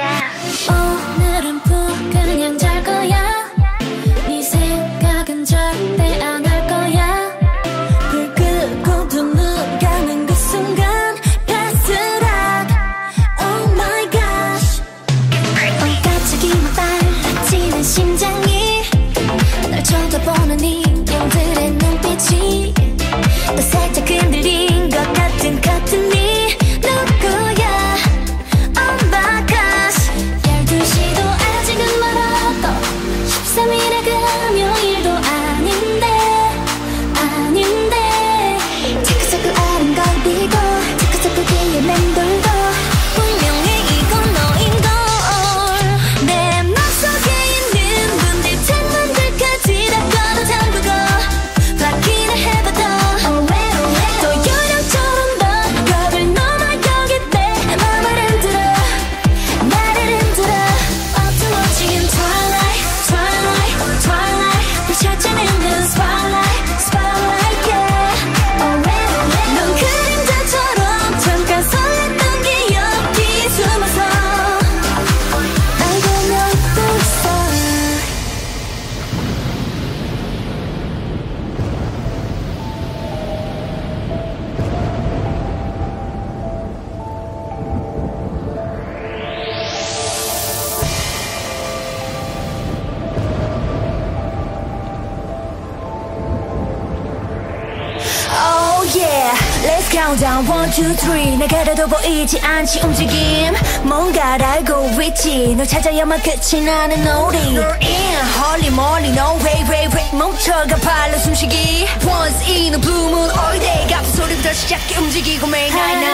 Yeah. Let's count down one two three 내게라도 보이지 않지 움직임 뭔가를 알고 있지 널 찾아야만 끝이 나는 놀이 You're in 헐리 멀리 no way way way 멈춰가 발로 숨쉬기 Once in a blue moon all day 같은 소리부터 시작해 움직이고 매일 아니고